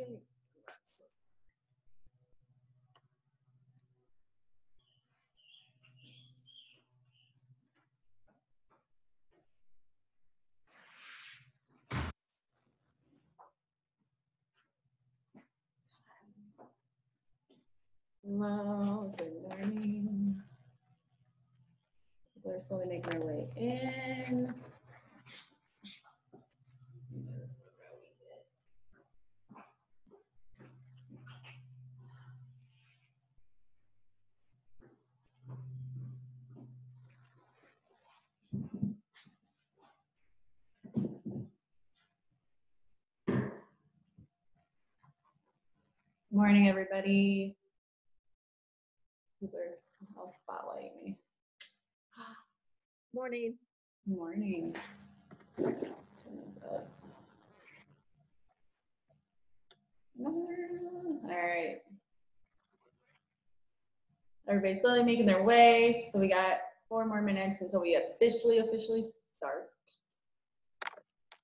Hello, good morning. People are slowly making their way in. Morning, everybody. All spotlighting me. Morning. Morning. Turn this up. All right. Everybody's slowly making their way. So we got four more minutes until we officially, officially start.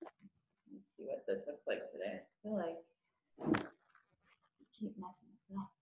Let's see what this looks like today. I feel like keep messing this up.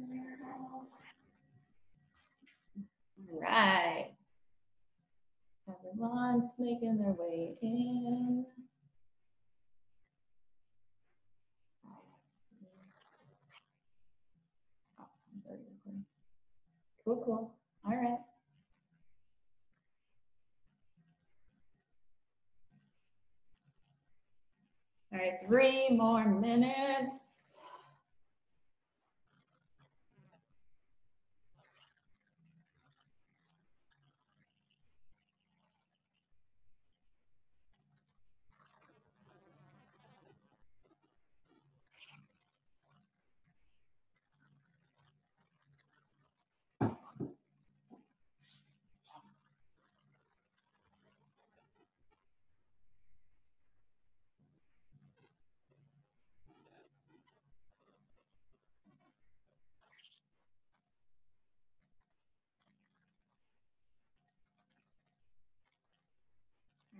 All right. Everyone's making their way in. Cool, cool. All right. All right, three more minutes.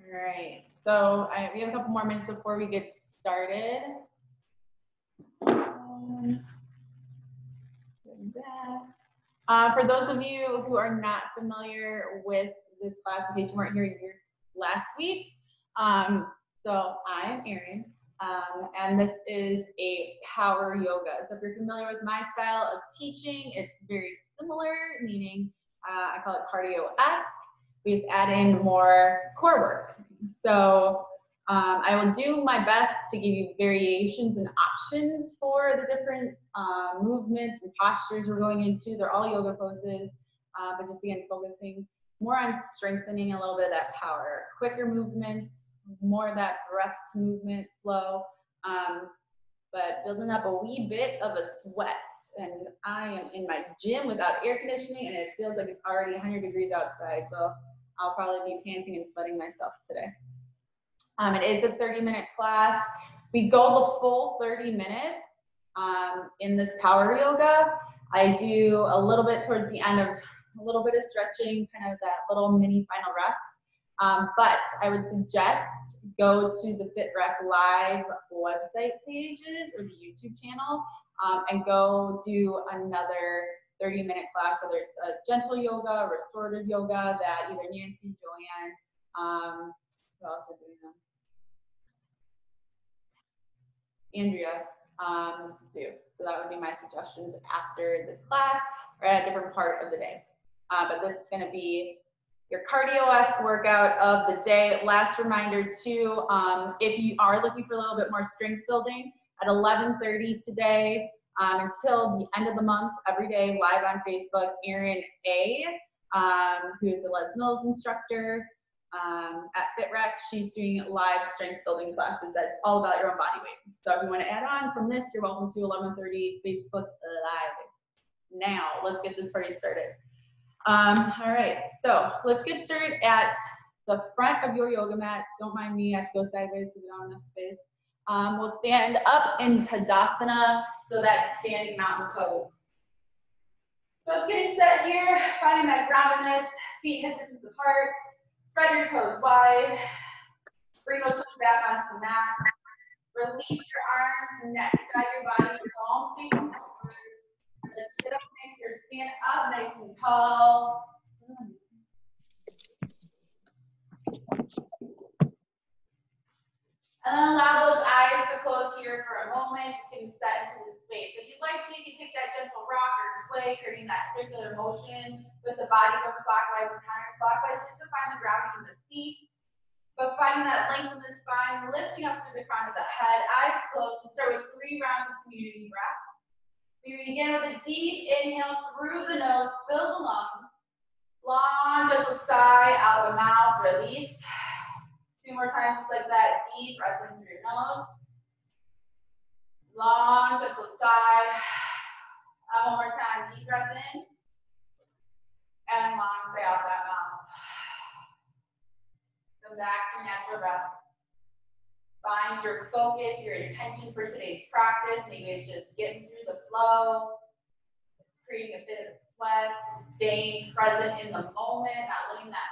All right, so I, we have a couple more minutes before we get started. Um. Uh, for those of you who are not familiar with this classification, weren't here here last week. Um, so I'm Erin, um, and this is a power yoga. So if you're familiar with my style of teaching, it's very similar, meaning uh, I call it cardio-esque. We just add in more core work. So um, I will do my best to give you variations and options for the different uh, movements and postures we're going into. They're all yoga poses, uh, but just again, focusing more on strengthening a little bit of that power, quicker movements, more of that breath to movement flow, um, but building up a wee bit of a sweat. And I am in my gym without air conditioning, and it feels like it's already 100 degrees outside. So I'll probably be panting and sweating myself today. Um, it is a 30 minute class. We go the full 30 minutes um, in this power yoga. I do a little bit towards the end of a little bit of stretching, kind of that little mini final rest. Um, but I would suggest go to the FitRec Live website pages or the YouTube channel um, and go do another 30 minute class, whether it's a gentle yoga, restorative yoga that either Nancy, Joanne, um, who else are doing them? Andrea um, do. So that would be my suggestions after this class or at a different part of the day. Uh, but this is going to be your cardio-esque workout of the day. Last reminder too, um, if you are looking for a little bit more strength building, at 11.30 today um, until the end of the month, every day live on Facebook, Erin A., um, who's a Les Mills instructor, um, at FitRec. She's doing live strength building classes. That's all about your own body weight. So if you want to add on from this, you're welcome to 11:30 Facebook Live. Now let's get this party started. Um, all right, so let's get started at the front of your yoga mat. Don't mind me, I have to go sideways because we don't have enough space. Um, we'll stand up in Tadasana, so that's standing mountain pose. So it's getting set here, finding that groundedness, feet hip distance apart, spread your toes wide, bring those toes back onto the mat, release your arms, neck, guide your body, palms facing. Let's sit up nice or stand up nice and tall. And then allow those eyes to close here for a moment, just getting set into the space. If you'd like to, you can take that gentle rock or sway, creating that circular motion with the body going clockwise and counterclockwise, just to find the gravity in the feet. But finding that length in the spine, lifting up through the crown of the head, eyes closed, and start with three rounds of community breath. We begin with a deep inhale through the nose, fill the lungs. Long, gentle sigh out of the mouth, release. Two more times, just like that. Deep breath in through your nose. Long, gentle sigh. And one more time. Deep breath in. And long sigh out that mouth. Come back to natural breath. Find your focus, your intention for today's practice. Maybe it's just getting through the flow. It's creating a bit of sweat. Staying present in the moment, not letting that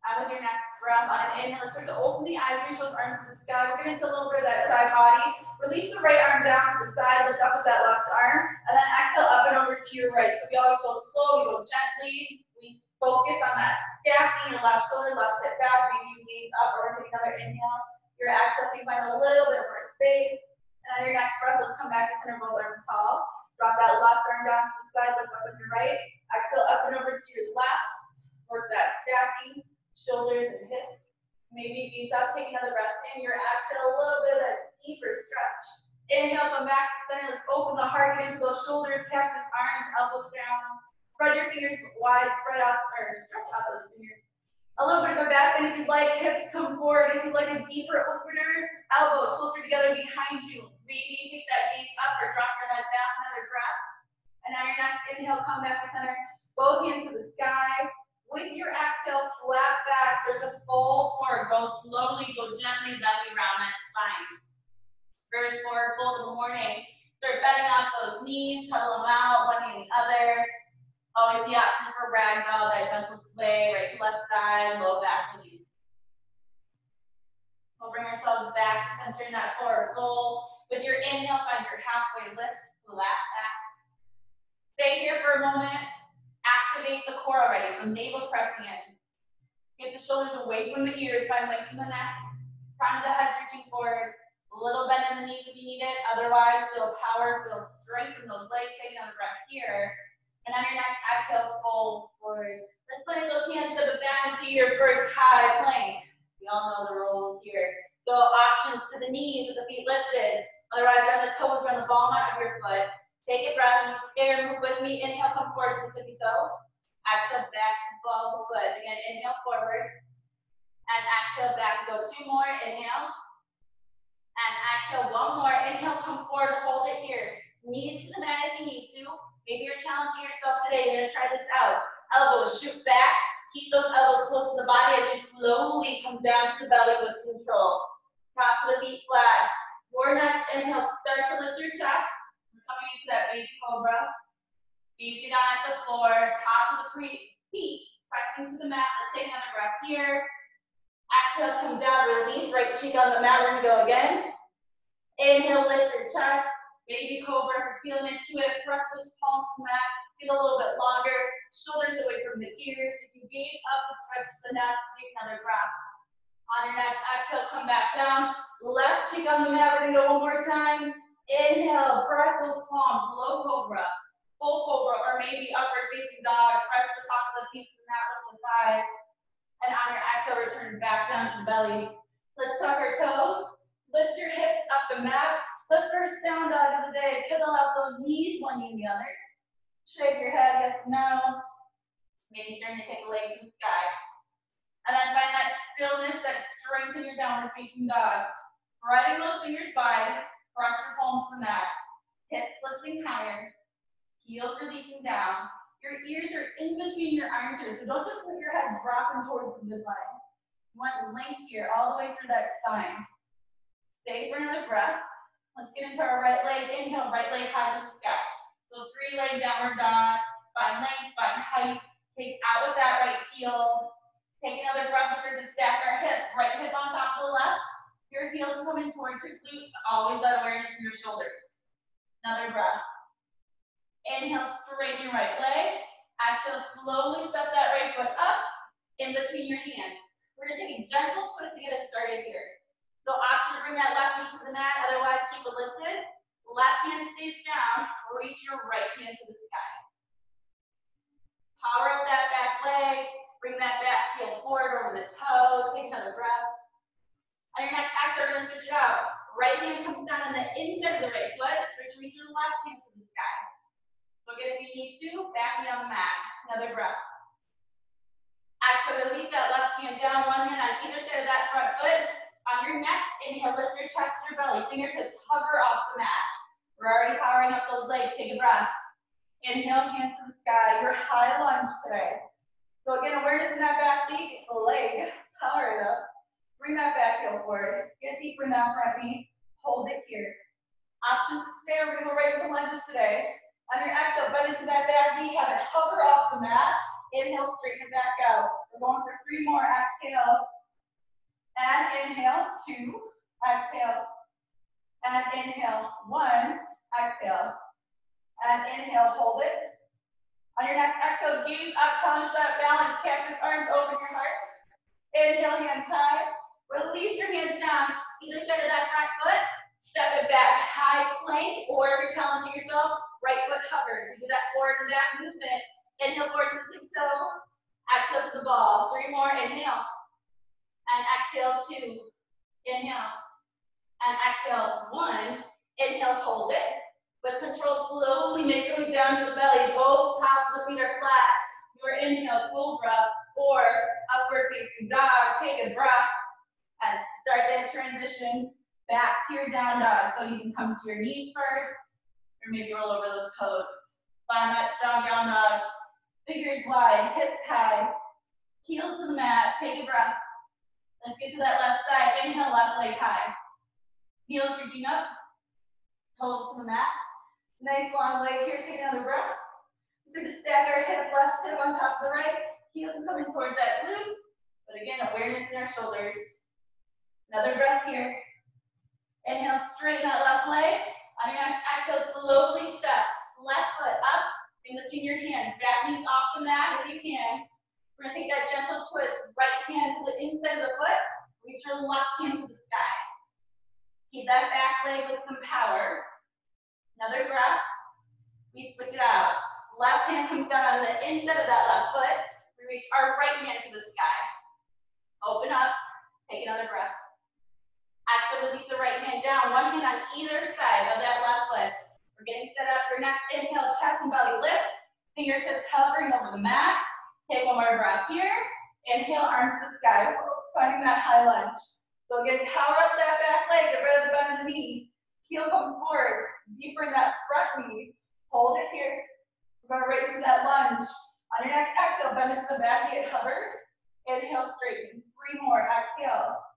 And with your next breath, on an inhale, let's start to open the eyes, reach those arms to the sky. We're getting into a little bit of that side body. Release the right arm down to the side, lift up with that left arm, and then exhale up and over to your right. So we always go slow, we go gently. We focus on that stacking your left shoulder, left hip back, maybe gaze up or take another inhale. Your exhale, you find a little bit more space. And on your next breath, let's come back to center both arms tall. Drop that left arm down to the side, lift up on your right. Exhale up and over to your left. Work that stacking, shoulders and hips. Maybe knees up, take another breath in. Your exhale, a little bit of that deeper stretch. Inhale, come back to center. Let's open the heart, get into those shoulders, cactus arms, elbows down. Spread your fingers wide, spread out, or stretch out those fingers. A little bit of a back bend if you'd like. Hips come forward. If you'd like a deeper opener, elbows closer together behind you. Maybe take that gaze up or drop your head down. Another breath. And now your next inhale, come back to center. Both hands to the Forward fold in the morning. Start bending off those knees, cuddle them out, one knee the other. Always the option for ragdoll, gentle sway, right to left side, low back release. We'll bring ourselves back, centering that forward fold. With your inhale, find your halfway lift, flat back. Stay here for a moment. Activate the core already, so navel pressing in. Get the shoulders away from the ears by lengthening the neck. Front of the head reaching forward. A little bend in the knees if you need it. Otherwise, feel power, feel strength in those legs. Take another breath here. And on your next exhale, fold forward. Let's plant those hands to the back into your first high plank. We all know the rules here. So options to the knees with the feet lifted. Otherwise, on the toes or on the ball mat of your foot. Take a breath. You stare, move with me. Inhale, come forward to the tippy toe. Exhale, back to ball foot. Again, inhale forward. And exhale back. Go two more. Inhale. And exhale one more. Inhale, come forward. Hold it here. Knees to the mat if you need to. Maybe you're challenging yourself today. You're gonna try this out. Elbows shoot back. Keep those elbows close to the body as you slowly come down to the belly with control. Top of the feet flat. Your next inhale, start to lift your chest. We're coming into that baby cobra. Easy down at the floor. Top of the feet, pressing to the mat. Let's take another breath here. Exhale, come down, release, right cheek on the mat. We're gonna go again. Inhale, lift your chest. Baby cobra, feeling into it, press those palms to the mat, feel a little bit longer, shoulders away from the ears. If you gaze up to stretch the neck, take another breath. On your next exhale, come back down. Left cheek on the mat, we're gonna go one more time. Inhale, press those palms, low cobra, full cobra, or maybe upward facing dog. Press the top of the feet to the mat, lift the thighs. And on your exhale, return back down to the belly. Let's tuck our toes. Lift your hips up the mat. Lift first down dog of the day, pedal out those knees, one knee and the other. Shake your head, yes, no. Maybe starting to kick the legs to the sky. And then find that stillness, that strength in your downward facing dog. Spreading those fingers wide, press your palms to the mat. Hips lifting higher, heels releasing down. Your ears are in between your arms here, so don't just let your head dropping towards the midline. You want length here, all the way through that spine. Stay for another breath. Let's get into our right leg. Inhale, right leg high to the sky. So three leg downward dog. Find length, find height. Take out with that right heel. Take another breath. We start to stack our hips. Right hip on top of the left. Your heels coming towards your glute. Always that awareness in your shoulders. Another breath. Inhale, straighten your right leg. Exhale, slowly step that right foot up in between your hands. We're gonna take a gentle twist to get us started here. So option to bring that left knee to the mat, otherwise keep it lifted. Left hand stays down, reach your right hand to the sky. Power up that back leg, bring that back heel forward over the toe, take another breath. On your next exhale, we're gonna switch it out. Right hand comes down on the inside of the right foot, to reach your left hand to the sky. If you need to, back knee on the mat, another breath. Exhale, release that left hand down, one hand on either side of that front foot. On your next inhale, lift your chest to your belly. Fingertips hover off the mat. We're already powering up those legs. Take a breath. Inhale, hands to the sky. Your high lunge today. So again, awareness in that back knee, leg. Power it up. Bring that back heel forward. Get deeper in that front knee. Hold it here. Options to stay. We're gonna go right into lunges today. On your exhale, bend into that back knee. Have it hover off the mat. Inhale, straighten it back out. We're going for three more. Exhale. And inhale, two, exhale, and inhale, one, exhale, and inhale, hold it. On your next exhale, gaze up, challenge that balance, cactus arms, open your heart. Inhale, hands high, release your hands down, either side of that front foot, step it back, high plank, or if you're challenging yourself, right foot hovers. We do that forward and back movement. Inhale, forward to tiptoe, exhale to the ball. Three more, inhale and exhale two. Inhale and exhale one. Inhale, hold it. With control, slowly make your way down to the belly. Both paths of the feet are flat. Your inhale, cobra, or upward facing dog. Take a breath and start that transition back to your down dog. So you can come to your knees first, or maybe roll over those toes. Find that strong down dog. Fingers wide, hips high, heels to the mat. Take a breath. Let's get to that left side. Inhale, left leg high. Heels reaching up. Toes to the mat. Nice long leg here. Take another breath. So to stack our hip, left hip on top of the right. Heels coming towards that glute. But again, awareness in our shoulders. Another breath here. Inhale, straighten that left leg. On your next exhale, slowly step. Left foot up in between your hands. Back knees off the mat if you can. We're gonna take that gentle twist, right hand to the inside of the foot, reach your left hand to the sky. Keep that back leg with some power. Another breath. We switch it out. Left hand comes down on the inside of that left foot. We reach our right hand to the sky. Open up, take another breath. Exhale, release the right hand down, one hand on either side of that left foot. We're getting set up for next inhale, chest and belly lift. Fingertips hovering over the mat. Take one more breath here. Inhale, arms to the sky. Finding that high lunge. So again, power up that back leg, get rid of the bend of the knee. Heel comes forward, deeper in that front knee. Hold it here. We're going right into that lunge. On your next exhale, bend into the back knee, it hovers. Inhale, straighten. Three more, exhale.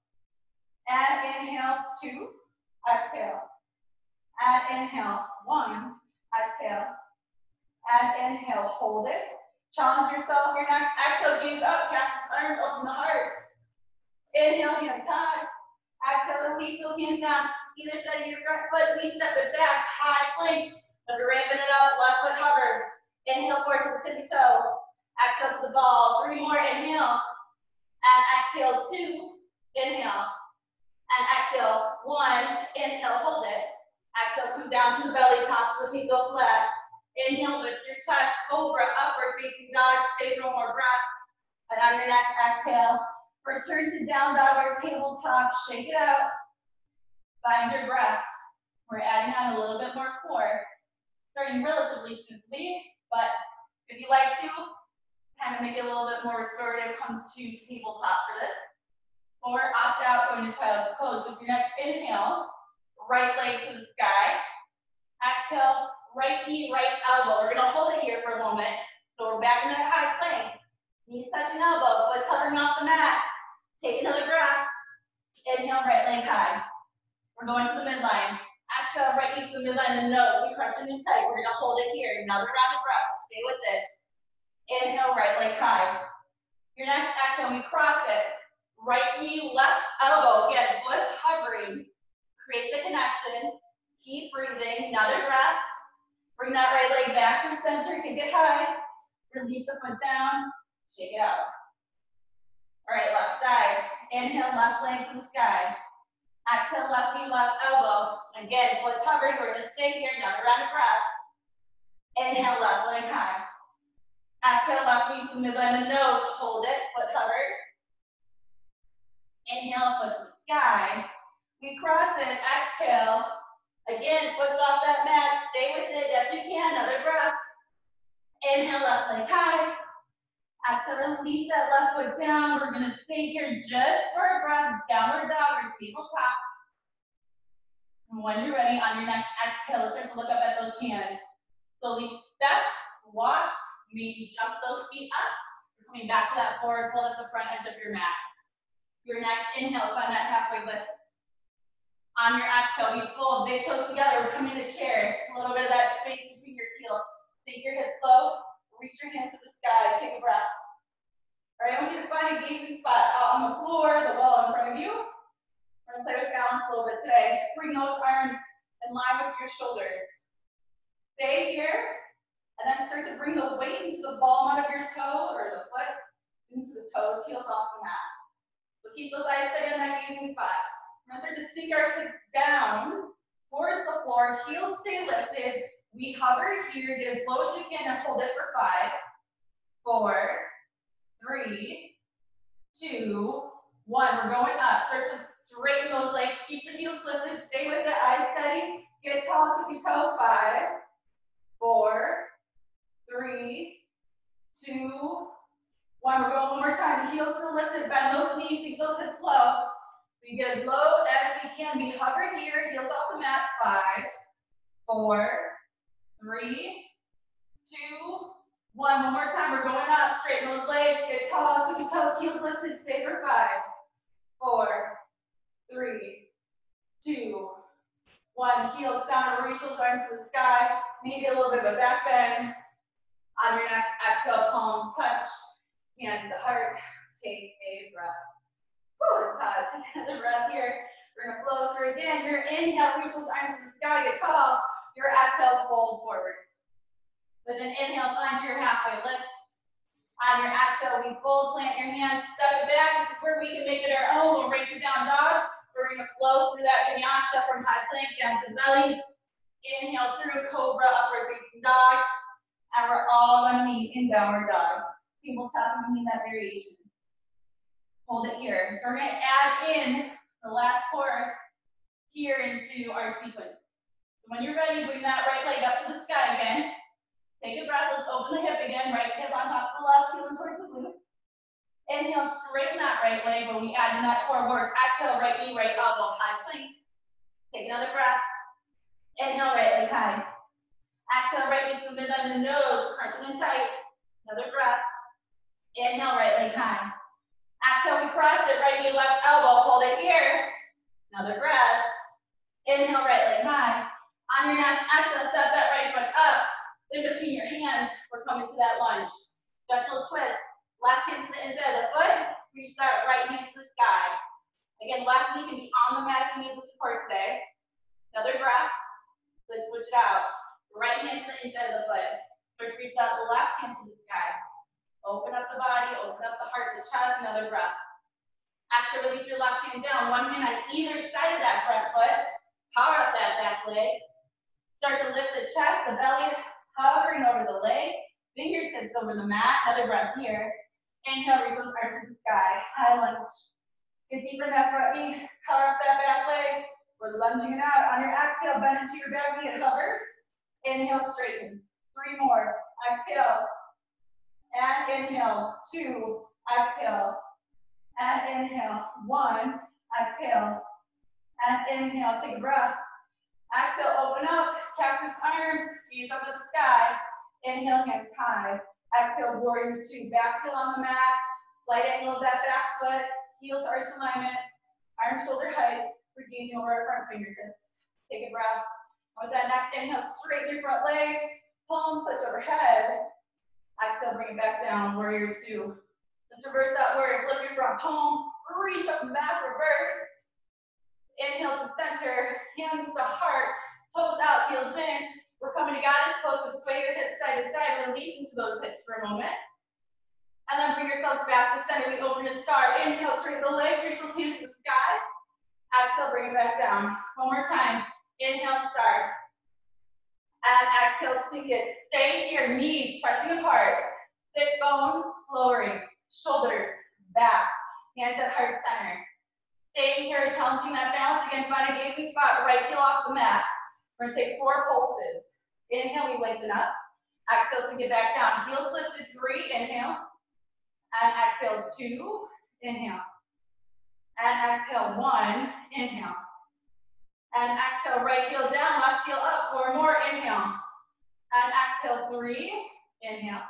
And inhale, two, exhale. And inhale, one, exhale. And inhale, hold it. Challenge yourself. Your next exhale, gaze up, cactus arms, open the heart. Inhale, hands high. Exhale, release those hands down. Either side of your front foot, we step it back, high plank. We're ramping it up, left foot hovers. Inhale forward to the tippy toe. Exhale to the ball. Three more, inhale. And exhale, two. Inhale. And exhale, one. Inhale, hold it. Exhale, come down to the belly, tops of the go flat. Inhale, lift your chest, cobra, upward facing dog. Take one more breath. And on your next exhale, return to down dog or tabletop. Shake it out. Find your breath. We're adding on a little bit more core, starting relatively simply, but if you like to, kind of make it a little bit more restorative, come to tabletop for this. Or opt out, going to child's pose. With your next inhale, right leg to the sky. Exhale, right knee, right elbow. We're gonna hold it here for a moment. So we're back in that high plank. Knees touching elbow, foot's hovering off the mat. Take another breath. Inhale, right leg high. We're going to the midline. Exhale, right knee to the midline of the nose. We're crunching in tight. We're gonna hold it here. Another round of breath. Stay with it. Inhale, right leg high. Your next exhale, we cross it. Right knee, left elbow. Again, foot's hovering. Create the connection. Keep breathing. Another breath. Bring that right leg back to center. Kick it high. Release the foot down. Shake it out. All right, left side. Inhale, left leg to the sky. Exhale, left knee, left elbow. Again, foot's hovering. We're gonna stay here. Another round of breath. Inhale, left leg high. Exhale, left knee to the midline of the nose. Hold it. Foot hovers. Inhale, foot to the sky. We cross it. Exhale. Again, foot's off that mat. Stay with it as you can. Another breath. Inhale, left leg high. Exhale, release that left foot down. We're gonna stay here just for a breath. Downward dog or tabletop. And when you're ready, on your next exhale, start to look up at those hands. Slowly step, walk, maybe jump those feet up. You're coming back to that forward pull at the front edge of your mat. Your next inhale, find that halfway lift. On your exhale, you pull big toes together. Coming to chair. A little bit of that space between your heels. Sink your hips low. Reach your hands to the sky. Take a breath. All right, I want you to find a gazing spot out on the floor, the wall in front of you. We're gonna play with balance a little bit today. Bring those arms in line with your shoulders. Stay here, and then start to bring the weight into the ball of your toe or the foot into the toes, heels off the mat. So keep those eyes steady on that gazing spot. We're gonna start to sink our hips down towards the floor, heels stay lifted. We hover here, get as low as you can and hold it for five, four, three, two, one. We're going up. Start to straighten those legs, keep the heels lifted, stay with it, eyes steady. Get tall, to tippy toe, five, four, three, two, one. We're going one more time. Heels are lifted, bend those knees, keep those hips low. We get low as we can. We hover here, heels off the mat. Five, four, three, two, one. One more time. We're going up. Straighten those legs. Get tall. Tippy toes. Heels lifted. Stay for five, four, three, two, one. Heels down. Reach those arms to the sky. Maybe a little bit of a back bend. On your next exhale, palms touch. Hands to heart. Take a breath. Whew, hot. Take another breath here. We're gonna flow through again. Your inhale, reach those arms to the sky, get tall. Your exhale, fold forward. With an inhale, find your halfway lift. On your exhale, we fold, plant your hands, step back. This is where we can make it our own. We'll raise it down dog. We're gonna flow through that vinyasa from high plank down to belly. Inhale through cobra, upward facing dog. And we're all gonna meet in downward dog. Tabletop, meaning that variation. Hold it here. So we're gonna add in the last core here into our sequence. So when you're ready, bring that right leg up to the sky again. Take a breath, let's open the hip again, right hip on top of the left, heeling towards the glute. Inhale, straighten that right leg when we add in that core work. Exhale, right knee, right elbow, high plank. Take another breath. Inhale, right leg high. Exhale, right knee to the midline of the nose, crunching in tight. Another breath. Inhale, right leg high. Exhale, we cross it, right knee, left elbow, hold it here. Another breath. Inhale, right leg high. On your next exhale, step that right foot up. In between your hands, we're coming to that lunge. Gentle twist. Left hand to the inside of the foot. Reach that right hand to the sky. Again, left knee can be on the mat if you need the support today. Another breath. Let's switch it out. Right hand to the inside of the foot. Start to reach that left hand to the sky. Open up the body, open up the heart, the chest, another breath. Exhale, release your left hand down. One hand on either side of that front foot. Power up that back leg. Start to lift the chest, the belly, hovering over the leg. Fingertips over the mat. Another breath here. Inhale, reach those arms to the sky. High lunge. Get deeper in that front knee. Power up that back leg. We're lunging it out. On your exhale, bend into your back knee, it hovers. Inhale, straighten. Three more. Exhale. And inhale. Two. Exhale. And inhale. One. Exhale. And inhale. Take a breath. Exhale, open up. Cactus arms. Feet up to the sky. Inhale, hands high. Exhale, warrior two. Back heel on the mat. Slight angle of that back foot. Heel to arch alignment. Arm shoulder height. We're gazing over our front fingertips. Take a breath. With that next inhale, straighten your front leg. Palms touch overhead. Exhale, bring it back down. Warrior two. Let's reverse that warrior. flip your front palm. Reach up and back. Reverse. Inhale to center. Hands to heart. Toes out. Heels in. We're coming to goddess pose. So sway your hips side to side. Release into those hips for a moment. And then bring yourselves back to center. We open to star. Inhale, straighten the legs. Reach those hands to the sky. Exhale, bring it back down. One more time. Inhale, start. And exhale, sink it. Stay here, knees pressing apart. Sit bone, lowering. Shoulders, back. Hands at heart center. Staying here, challenging that balance. Again, find a gazing spot. Right heel off the mat. We're gonna take four pulses. Inhale, we lengthen up. Exhale, sink it back down. Heels lifted, three, inhale. And exhale, two, inhale. And exhale, one, inhale. And exhale, right heel down, left heel up, four more, inhale. And exhale, three, inhale.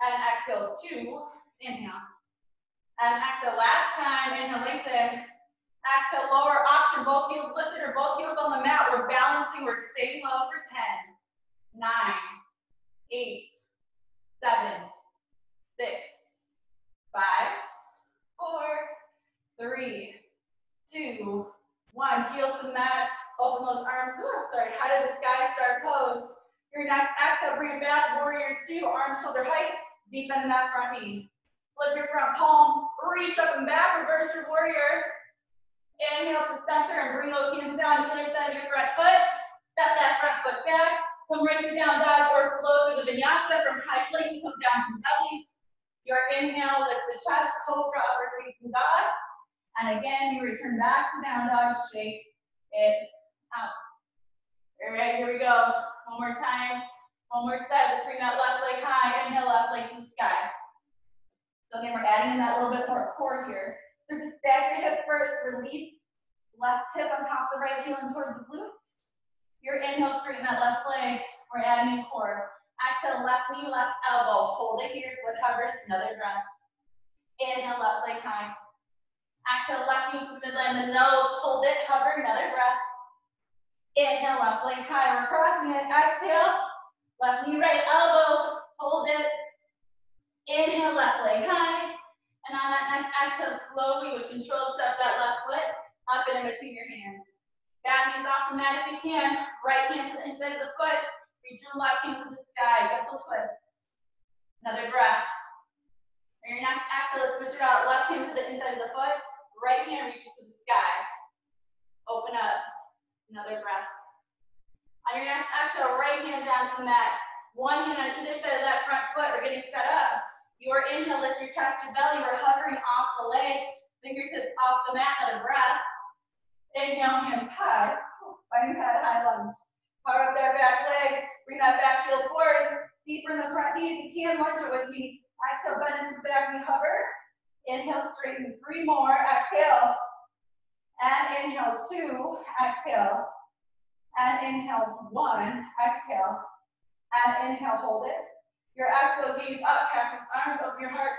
And exhale, two, inhale. And exhale, last time, inhale, lengthen. Exhale, lower option, both heels lifted or both heels on the mat. We're balancing, we're staying low for 10, 9, 8, 7, 6, 5, 4, three, two, one. Heels to the mat. Open those arms. Ooh, I'm sorry. Head of the sky star pose. Your next exhale, bring it back. Warrior two. Arms shoulder height. Deepen that front knee. Flip your front palm. Reach up and back. Reverse your warrior. Inhale to center and bring those hands down to either side of your front foot. Step that front foot back. Come right to down dog or flow through the vinyasa from high plank. Come down to belly. Your inhale, lift the chest, cobra, upward facing dog. And again, you return back to down dog, shake it out. All right, here we go. One more time. One more set. Let's bring that left leg high. Inhale, left leg to the sky. So again, we're adding in that little bit more core here. So just stack your hip first. Release left hip on top of the right heel and towards the glutes. Your inhale, straighten that left leg. We're adding in core. Exhale, left knee, left elbow. Hold it here. Foot hovers. Another breath. Inhale, left leg high. Exhale, left knee to the midline, the nose, hold it, hover, another breath. Inhale, left leg high, we're crossing it. Exhale, left knee, right elbow, hold it. Inhale, left leg high. And on that next exhale, slowly with control, step that left foot up and in between your hands. Back knees off the mat if you can. Right hand to the inside of the foot. Reach your left hand to the sky, gentle twist. Another breath. On your next exhale, switch it out. Left hand to the inside of the foot. Right hand reaches to the sky. Open up. Another breath. On your next exhale, right hand down to the mat. One hand on either side of that front foot. We're getting set up. Your inhale, lift your chest, your belly. We're hovering off the leg. Fingertips off the mat. Another breath. Inhale, hands high. Your head, high lunge. Power up that back leg. Bring that back heel forward. Deeper in the front knee. If you can, lunge it with me. Exhale, bend into the back knee, hover. Inhale, straighten. Three more. Exhale. And inhale, two. Exhale. And inhale, one. Exhale. And inhale, hold it. Your exhale, gaze up, cactus arms, open your heart.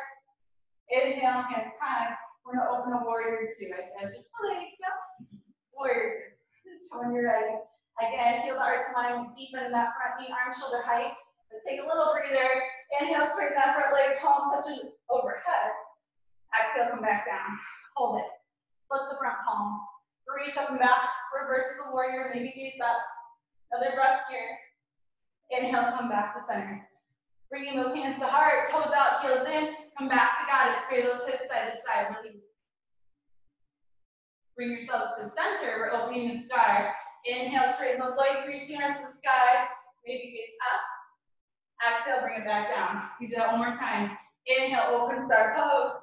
Inhale, hands high. We're gonna open a warrior two. I said, warrior two. So when you're ready. Again, heel the arch line, deepen in that front knee, arm shoulder height. Let's take a little breather. Inhale, straighten that front leg, palm touches overhead. Exhale, come back down. Hold it. Flip the front palm. Reach up and back. Reverse the warrior, maybe gaze up. Another breath here. Inhale, come back to center. Bringing those hands to heart, toes out, heels in. Come back to goddess. Sway those hips side to side. Release. Bring yourselves to center. We're opening the star. Inhale, straighten those legs, reach the arms to the sky. Maybe gaze up. Exhale, bring it back down. You do that one more time. Inhale, open star pose.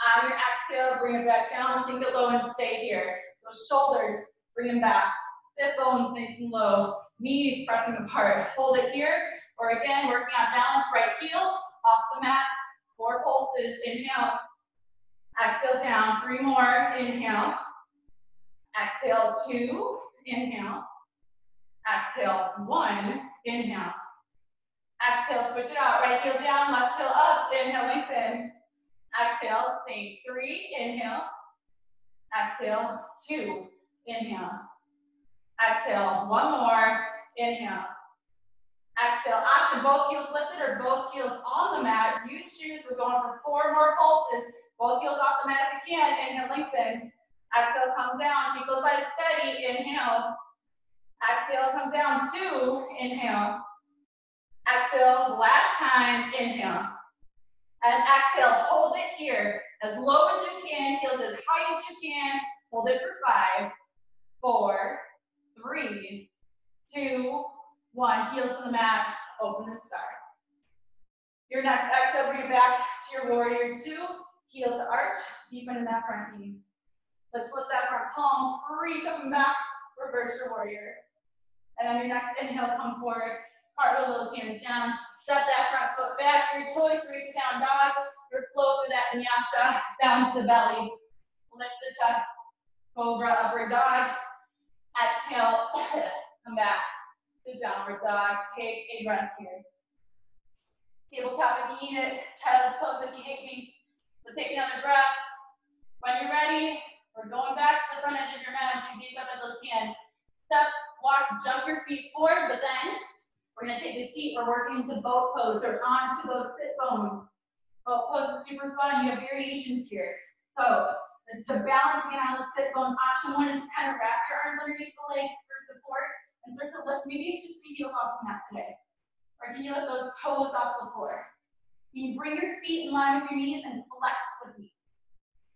On your exhale, bring it back down, sink it low and stay here. So So shoulders, bring them back. Sit bones nice and low. Knees pressing apart. Hold it here. Or again, working on balance, right heel off the mat. Four pulses. Inhale. Exhale down. Three more. Inhale. Exhale two. Inhale. Exhale one. Inhale. Exhale, switch it out. Right heel down, left heel up. Inhale, lengthen. Exhale, same three. Inhale. Exhale, two. Inhale. Exhale, one more. Inhale. Exhale, option, both heels lifted or both heels on the mat. You choose, we're going for four more pulses. Both heels off the mat if you can. Inhale, lengthen. Exhale, come down. Keep those legs steady. Inhale. Exhale, come down. Two. Inhale. Exhale, last time. Inhale. And exhale, hold it here. As low as you can, heels as high as you can. Hold it for five, four, three, two, one. Heels to the mat, open to start. Your next exhale, bring it back to your warrior two. Heel to arch, deepen in that front knee. Let's lift that front palm, reach up and back, reverse your warrior. And on your next inhale, come forward, cartwheel those hands down, step that front foot back, your choice, reach down dog, or flow through that vinyasa, down to the belly. Lift the chest, cobra, upper dog. Exhale, come back to downward dog. Take a breath here. Tabletop if you need it, child's pose if you hate me. So take another breath. When you're ready, we're going back to the front edge of your mat. You gaze up at those hands. Step, walk, jump your feet forward, but then we're gonna take the seat. We're working to boat pose or onto those sit bones. Boat pose is super fun. You have variations here. So this is a balancing on the sit bone. Option one is kind of wrap your arms underneath the legs for support and start to lift. Maybe it's just feet heels off the mat today. Or can you lift those toes off the floor? Can you bring your feet in line with your knees and flex the feet?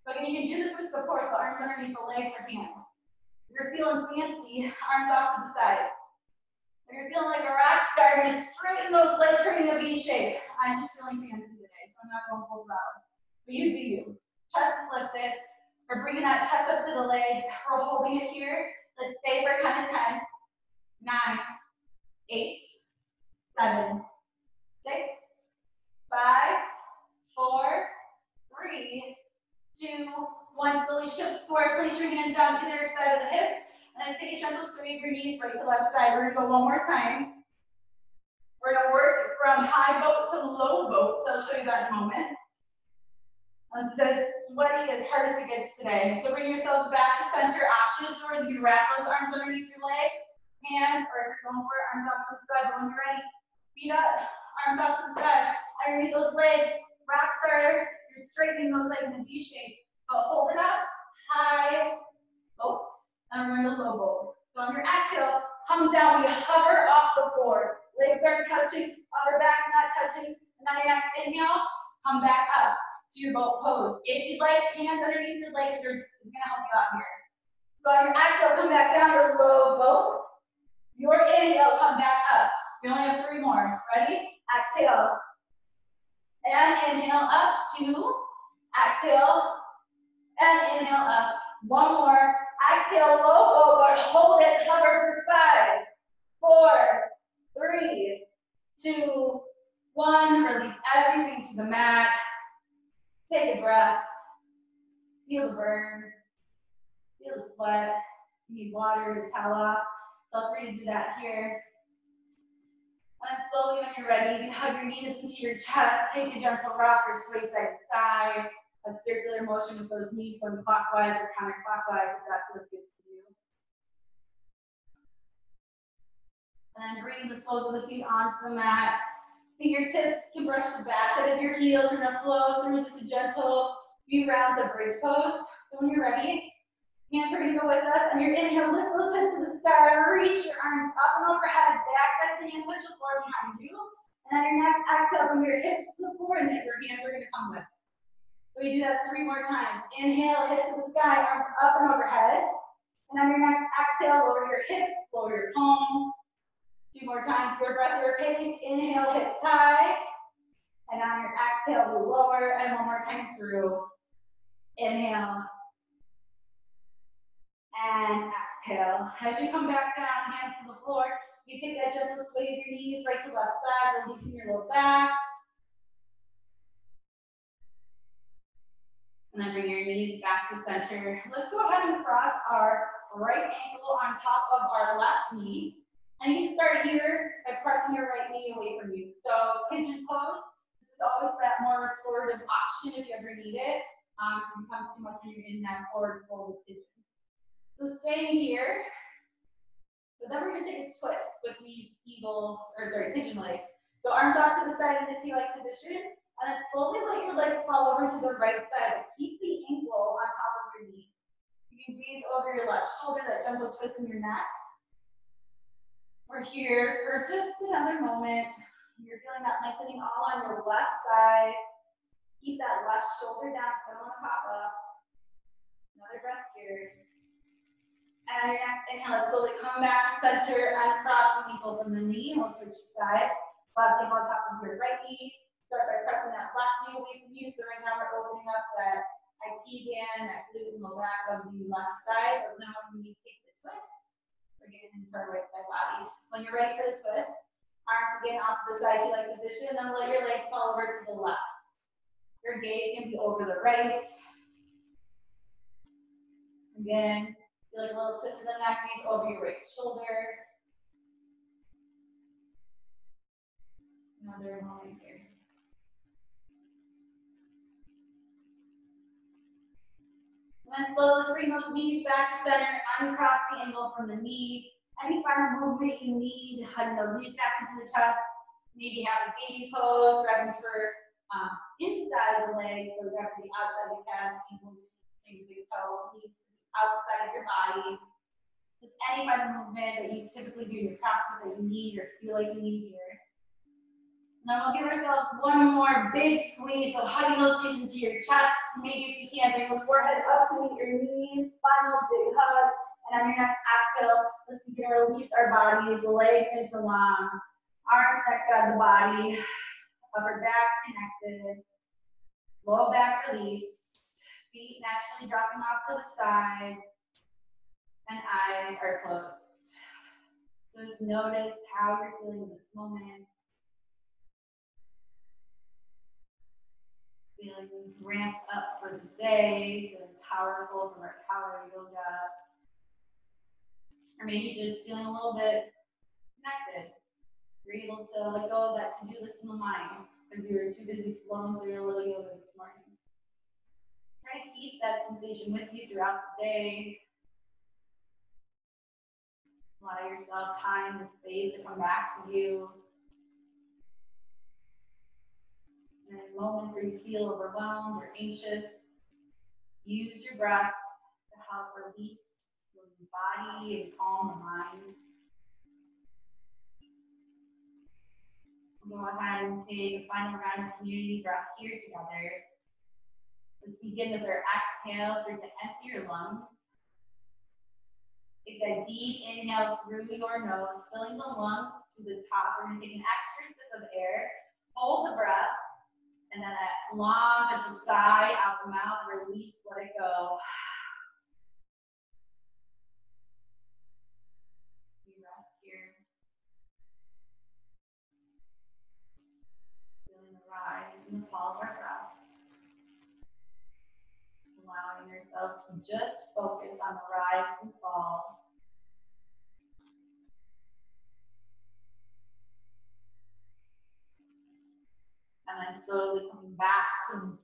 So again, you can do this with support, the arms underneath the legs or hands. If you're feeling fancy, arms off to the side. If you're feeling like a rock star, just straighten those legs, turning a V shape. I'm just feeling fancy today, so I'm not going full throttle. But you do you. Chest is lifted. We're bringing that chest up to the legs. We're holding it here. Let's stay for count of 10, 9, 8, 7, 6, 5, 4, 3, 2, 1. Slowly shift forward. Place your hands down either side of the hips. And then take a gentle swing of your knees right to left side. We're gonna go one more time. We're gonna work from high boat to low boat, so I'll show you that in a moment. This is as sweaty as hard as it gets today. So bring yourselves back to center. Option is yours. You can wrap those arms underneath your legs, hands, or if you're going for it, arms out to the side. But when you're ready, feet up, arms out to the side. Underneath those legs, rock star. You're straightening those legs in a V shape. But hold it up, high boats and we're in the low boat. So on your exhale, come down, we hover off the floor. Legs are touching, upper back's not touching. And on your next inhale, come back up to your boat pose. If you'd like hands underneath your legs, there's, it's gonna help you out here. So on your exhale, come back down to low boat. Your inhale, come back up. We only have three more. Ready? Exhale. And inhale up, two. Exhale. And inhale up. One more. Exhale, low but hold it, hover for five, four, three, two, one. Release everything to the mat. Take a breath. Feel the burn. Feel the sweat. You need water, towel off. Feel free to do that here. And slowly when you're ready, you can hug your knees into your chest. Take a gentle rock or sway side to side a circular motion with those knees going clockwise or counterclockwise if that feels good to you. And then bring the soles of the feet onto the mat. Fingertips can brush the backside of your heels. You're flow through just a gentle few rounds of bridge pose. So when you're ready, hands are gonna go with us. And your inhale, lift those hips to the sky. Reach your arms up and overhead. Backside of the hands touch the floor behind you. And on your next exhale, bring your hips to the floor and then your hands are gonna come with. So we do that three more times. Inhale, hit to the sky, arms up and overhead. And on your next exhale, lower your hips, lower your palms. Two more times, your breath, your pace. Inhale, hips high. And on your exhale, we lower. And one more time through. Inhale. And exhale. As you come back down, hands to the floor, you take that gentle sway of your knees right to left side, releasing your low back. And then bring your knees back to center. Let's go ahead and cross our right ankle on top of our left knee. And you start here by pressing your right knee away from you. So pigeon pose. This is always that more restorative option if you ever need it. Um, if it becomes too much when you're in that forward folded pigeon. So staying here. So then we're gonna take a twist with these eagle, or sorry, pigeon legs. So arms out to the side in the T-like position. And then slowly let your legs fall over to the right side. Keep the ankle on top of your knee. You can breathe over your left shoulder, that gentle twist in your neck. We're here for just another moment. You're feeling that lengthening all on your left side. Keep that left shoulder down, so I don't want to pop up. Another breath here. And inhale, slowly come back, center, and cross the ankle from the knee. We'll switch sides. Left ankle on top of your right knee. Start by pressing from. So right now we're opening up that IT band, that glute in the back of the left side. But now when we take the twist, we're getting into our right side body. When you're ready for the twist, arms again off to the side to like position, then let your legs fall over to the left. Your gaze can be over the right. Again, feel like a little twist in the neck, knees over your right shoulder. Another moment then slowly bring those knees back to center, uncross the angle from the knee. Any final movement you need, hugging those knees back into the chest. Maybe happy baby pose, grabbing for um, inside of the leg, so grabbing the outside of the calf, ankles, maybe big toe, knees outside of your body. Just any of movement that you typically do in your practice that you need or feel like you need here. Then we'll give ourselves one more big squeeze. So hugging those knees into your chest. Maybe if you can, bring the forehead up to meet your knees. Final big hug. And on your next exhale, let's begin to release our bodies. Legs nice and long. Arms to the body. Upper back connected. Low back released. Feet naturally dropping off to the side. And eyes are closed. So just notice how you're feeling in this moment. Feeling ramped up for the day, feeling powerful from our power yoga. Or maybe just feeling a little bit connected. You're able to let go of that to-do list in the mind because you were too busy flowing through your little yoga this morning. Try to keep that sensation with you throughout the day. Allow yourself time and space to come back to you. And in moments where you feel overwhelmed or anxious, use your breath to help release the body and calm the mind. We'll go ahead and take a final round of community breath here together. Let's begin with our exhale. Start to empty your lungs. Take a deep inhale through your nose, filling the lungs to the top. We're going to take an extra sip of air. Hold the breath. And then that long, gentle sigh out the mouth, release, let it go. Rest here. Feeling the rise and the fall of our breath. Allowing yourself to just focus on the rise and fall. And then slowly coming back to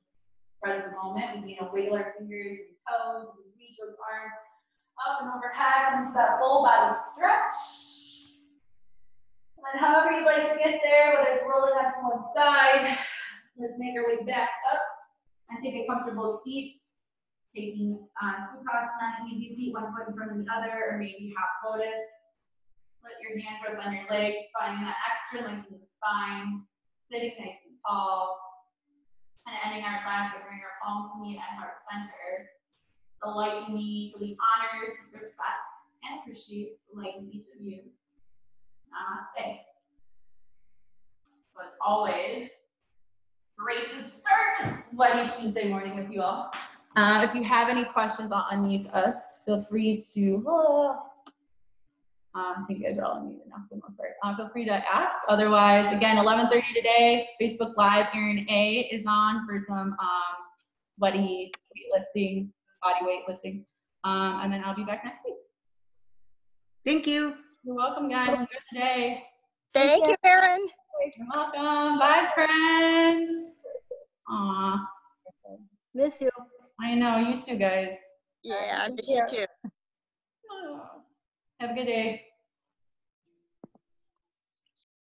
present moment. We begin to wiggle our fingers and toes, and reach those arms up and overhead into that full body stretch. And then however you'd like to get there, whether it's rolling out to one side, let's make our way back up and take a comfortable seat. Taking uh, Sukhasana, easy seat, one foot in front of the other, or maybe half lotus. Let your hands rest on your legs, finding that extra length in the spine, sitting nice tall. And ending our class by bringing our palms to meet at heart center. The light in me truly honors, respects, and appreciates the light in each of you. Namaste. So as always, great to start a sweaty Tuesday morning with you all. Uh, if you have any questions, I'll unmute us. Feel free to uh, Um, I think you guys are all in need enough for the most part. Uh, feel free to ask. Otherwise, again, 11:30 today, Facebook Live. Aaron A is on for some um, sweaty weightlifting, body weightlifting, um, and then I'll be back next week. Thank you. You're welcome, guys. Enjoy the day. Thank you, Erin. You're welcome. Bye, friends. Aw, Miss you. I know you too, guys. Yeah, I miss you too. Oh. Have a good day.